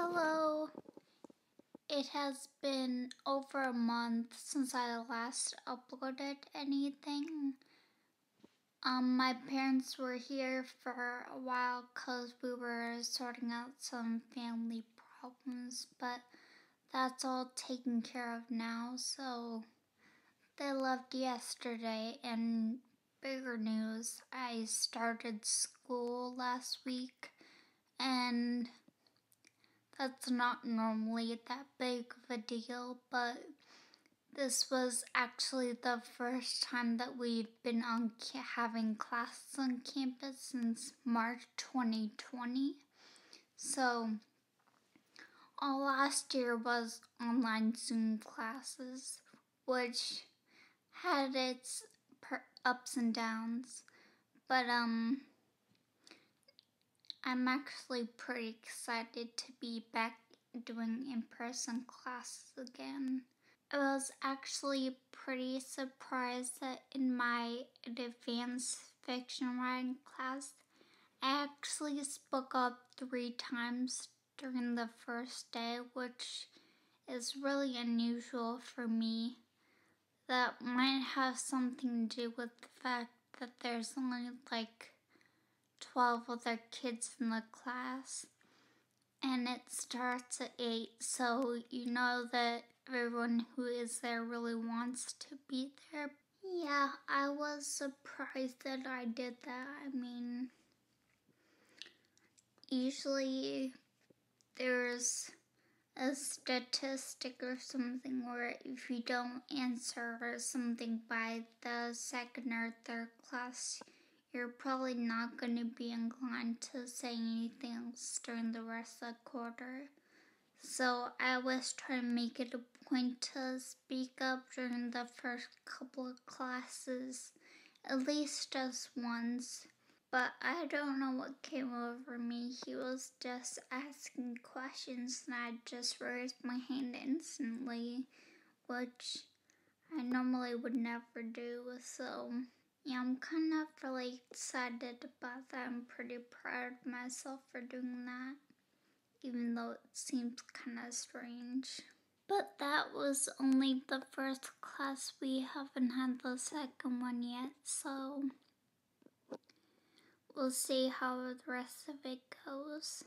Hello. It has been over a month since I last uploaded anything. Um, my parents were here for a while because we were sorting out some family problems, but that's all taken care of now, so they left yesterday. And bigger news I started school last week, and that's not normally that big of a deal, but this was actually the first time that we've been on having classes on campus since March 2020. So, all last year was online Zoom classes, which had its ups and downs. But um I'm actually pretty excited to be back doing in person classes again. I was actually pretty surprised that in my advanced fiction writing class, I actually spoke up three times during the first day, which is really unusual for me. That might have something to do with the fact that there's only like 12 other kids in the class and it starts at 8 so you know that everyone who is there really wants to be there. Yeah i was surprised that i did that. I mean usually there's a statistic or something where if you don't answer something by the second or third class you're probably not going to be inclined to say anything else during the rest of the quarter. So I always try to make it a point to speak up during the first couple of classes, at least just once. But I don't know what came over me. He was just asking questions, and I just raised my hand instantly, which I normally would never do. So yeah, I'm kind of really excited about that. I'm pretty proud of myself for doing that, even though it seems kind of strange. But that was only the first class. We haven't had the second one yet, so we'll see how the rest of it goes.